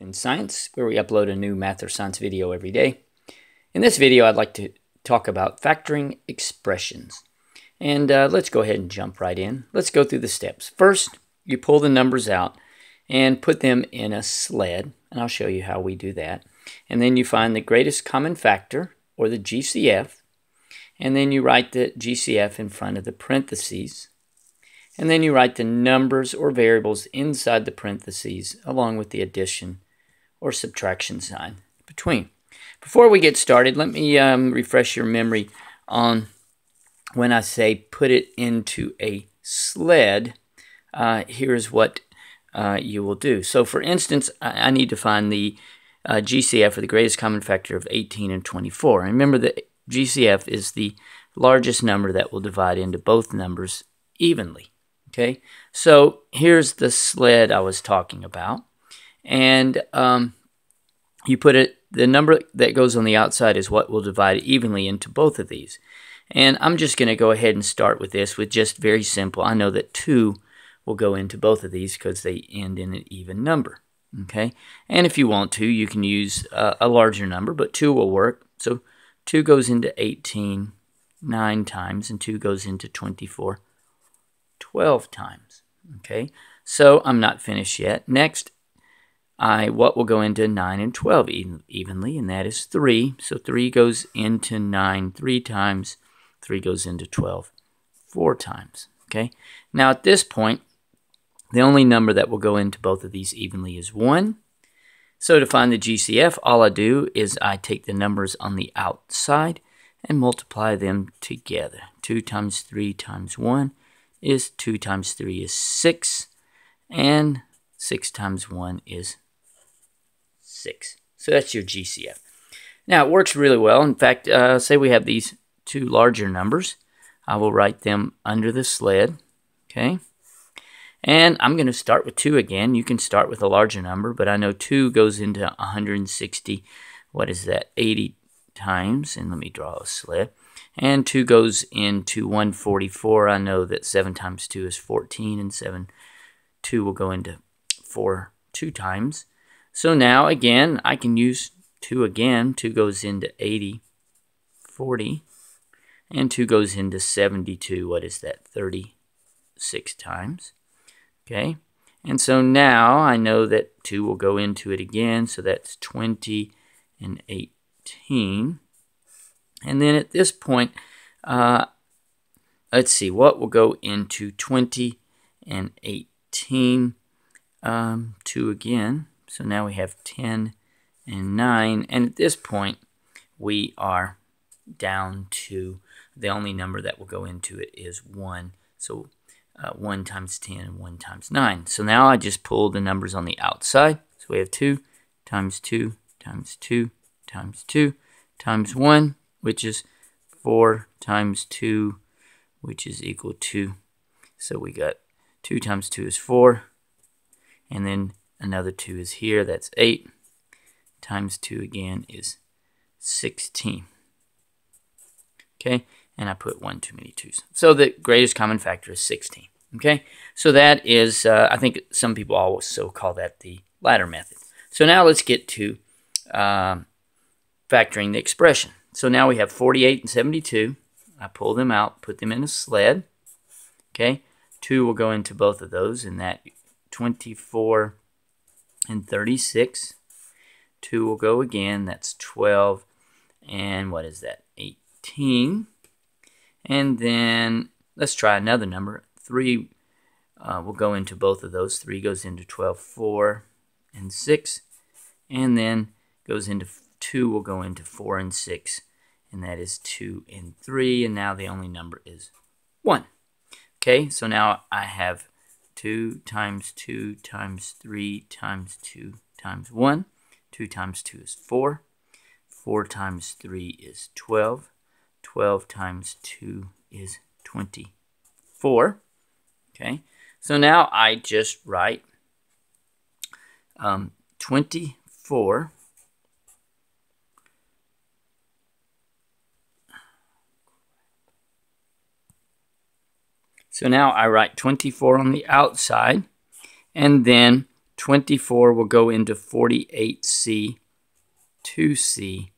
in Science, where we upload a new math or science video every day. In this video, I'd like to talk about factoring expressions. And uh, let's go ahead and jump right in. Let's go through the steps. First, you pull the numbers out and put them in a sled, and I'll show you how we do that. And then you find the greatest common factor, or the GCF, and then you write the GCF in front of the parentheses, and then you write the numbers or variables inside the parentheses along with the addition or subtraction sign between. Before we get started, let me um, refresh your memory on when I say put it into a sled. Uh, here's what uh, you will do. So, for instance, I, I need to find the uh, GCF, or the greatest common factor of 18 and 24. remember that GCF is the largest number that will divide into both numbers evenly. Okay, so here's the sled I was talking about and um, you put it the number that goes on the outside is what will divide evenly into both of these. And I'm just going to go ahead and start with this with just very simple. I know that 2 will go into both of these because they end in an even number okay? And if you want to you can use a larger number but 2 will work. So 2 goes into 18 9 times and 2 goes into 24 12 times okay? So I'm not finished yet. Next I what will go into 9 and 12 even, evenly, and that is 3. So 3 goes into 9 three times, 3 goes into 12 four times. Okay. Now at this point, the only number that will go into both of these evenly is 1. So to find the GCF, all I do is I take the numbers on the outside and multiply them together. 2 times 3 times 1 is 2 times 3 is 6, and 6 times 1 is 6. So that's your GCF. Now, it works really well. In fact, uh, say we have these two larger numbers. I will write them under the sled, okay? And I'm going to start with 2 again. You can start with a larger number, but I know 2 goes into 160, what is that, 80 times. And let me draw a sled. And 2 goes into 144. I know that 7 times 2 is 14, and 7, 2 will go into 4 two times. So now, again, I can use 2 again. 2 goes into 80, 40. And 2 goes into 72. What is that? 36 times. Okay. And so now I know that 2 will go into it again. So that's 20 and 18. And then at this point, uh, let's see, what will go into 20 and 18? Um, 2 again. So now we have 10 and 9. And at this point, we are down to the only number that will go into it is 1. So uh, 1 times 10 and 1 times 9. So now I just pull the numbers on the outside. So we have 2 times 2 times 2 times 2 times 1, which is 4 times 2, which is equal to, so we got 2 times 2 is 4, and then Another 2 is here. That's 8. Times 2 again is 16. Okay, and I put one too many 2's. So the greatest common factor is 16. Okay, so that is, uh, I think some people also call that the ladder method. So now let's get to um, factoring the expression. So now we have 48 and 72. I pull them out, put them in a sled. Okay, 2 will go into both of those, and that 24 and 36. 2 will go again. That's 12. And what is that? 18. And then let's try another number. 3 uh, will go into both of those. 3 goes into 12, 4, and 6. And then goes into 2 will go into 4 and 6. And that is 2 and 3. And now the only number is 1. Okay, so now I have 2 times 2 times 3 times 2 times 1. 2 times 2 is 4. 4 times 3 is 12. 12 times 2 is 24. Okay, so now I just write um, 24 So now I write 24 on the outside and then 24 will go into 48C 2C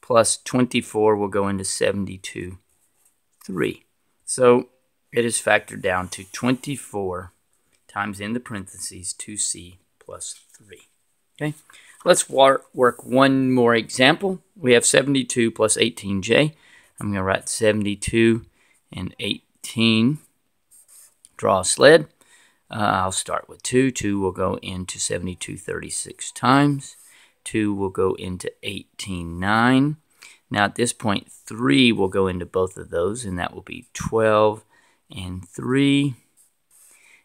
plus 24 will go into 72 3. So it is factored down to 24 times in the parentheses 2C plus 3. Okay, let's work one more example. We have 72 plus 18J. I'm going to write 72 and 18. Draw a sled. Uh, I'll start with 2. 2 will go into 72 36 times. 2 will go into 18 9. Now at this point, 3 will go into both of those, and that will be 12 and 3.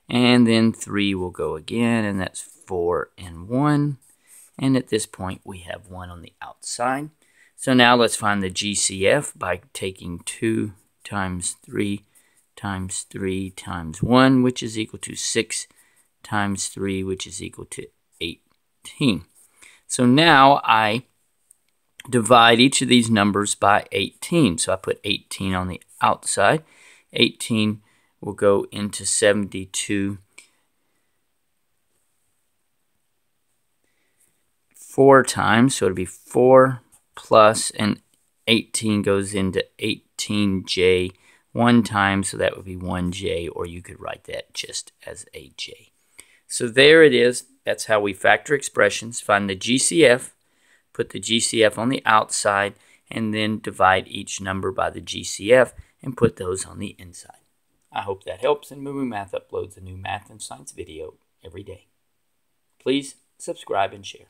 And then 3 will go again, and that's 4 and 1. And at this point, we have 1 on the outside. So now let's find the GCF by taking 2 times 3 times 3 times 1, which is equal to 6 times 3, which is equal to 18. So now I divide each of these numbers by 18. So I put 18 on the outside. 18 will go into 72 four times. So it'll be 4 plus, and 18 goes into 18j one time, so that would be 1j, or you could write that just as a j. So there it is. That's how we factor expressions. Find the GCF, put the GCF on the outside, and then divide each number by the GCF and put those on the inside. I hope that helps, and Moo Math uploads a new math and science video every day. Please subscribe and share.